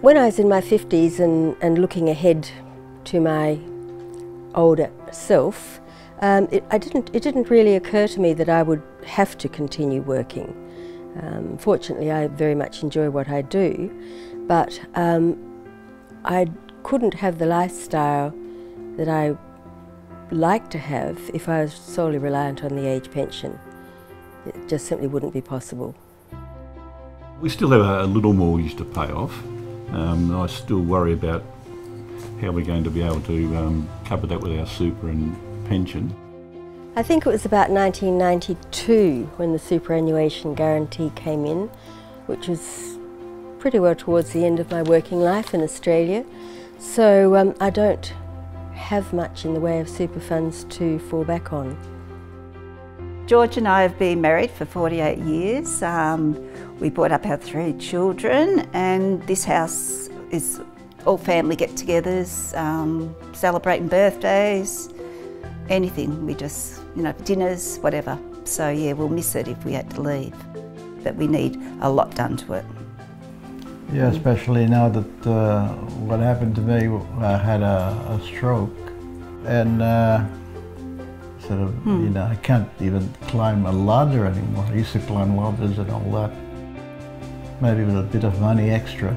When I was in my 50s and, and looking ahead to my older self, um, it, I didn't, it didn't really occur to me that I would have to continue working. Um, fortunately, I very much enjoy what I do, but um, I couldn't have the lifestyle that I like to have if I was solely reliant on the age pension. It just simply wouldn't be possible. We still have a little mortgage to pay off. Um, I still worry about how we're going to be able to um, cover that with our super and pension. I think it was about 1992 when the superannuation guarantee came in, which was pretty well towards the end of my working life in Australia. So um, I don't have much in the way of super funds to fall back on. George and I have been married for 48 years. Um, we brought up our three children and this house is all family get-togethers, um, celebrating birthdays, anything. We just, you know, dinners, whatever. So yeah, we'll miss it if we had to leave. But we need a lot done to it. Yeah, especially now that uh, what happened to me, I had a, a stroke and uh, sort of, hmm. you know, I can't even climb a ladder anymore. I used to climb ladders and all that. Maybe with a bit of money extra,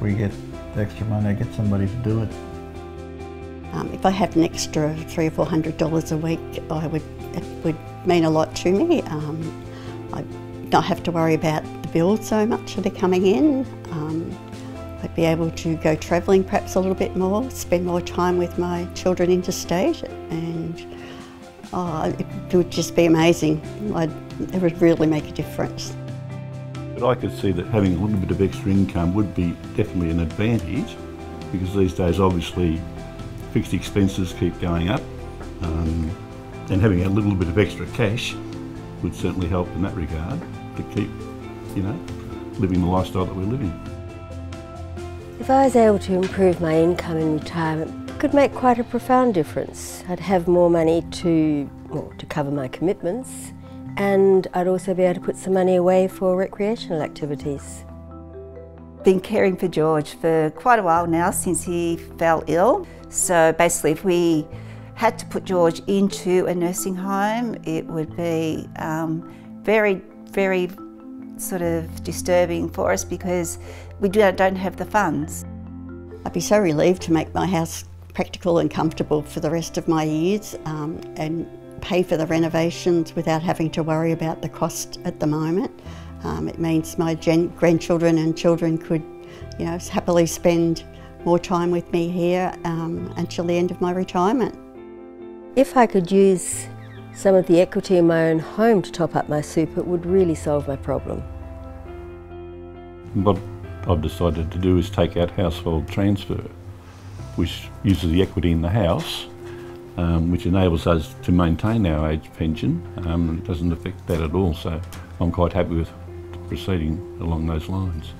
we get the extra money, I get somebody to do it. Um, if I had an extra three or four hundred dollars a week, I would it would mean a lot to me. Um, I don't have to worry about the bills so much that are coming in. Um, I'd be able to go travelling perhaps a little bit more, spend more time with my children interstate, and oh, it would just be amazing. I'd, it would really make a difference. But I could see that having a little bit of extra income would be definitely an advantage because these days obviously fixed expenses keep going up um, and having a little bit of extra cash would certainly help in that regard to keep, you know, living the lifestyle that we're living. If I was able to improve my income in retirement, it could make quite a profound difference. I'd have more money to, well, to cover my commitments and I'd also be able to put some money away for recreational activities. Been caring for George for quite a while now since he fell ill. So basically if we had to put George into a nursing home, it would be um, very, very sort of disturbing for us because we don't have the funds. I'd be so relieved to make my house practical and comfortable for the rest of my years um, and pay for the renovations without having to worry about the cost at the moment. Um, it means my grandchildren and children could, you know, happily spend more time with me here um, until the end of my retirement. If I could use some of the equity in my own home to top up my super, it would really solve my problem. What I've decided to do is take out household transfer, which uses the equity in the house, um, which enables us to maintain our age pension. Um, it doesn't affect that at all, so I'm quite happy with proceeding along those lines.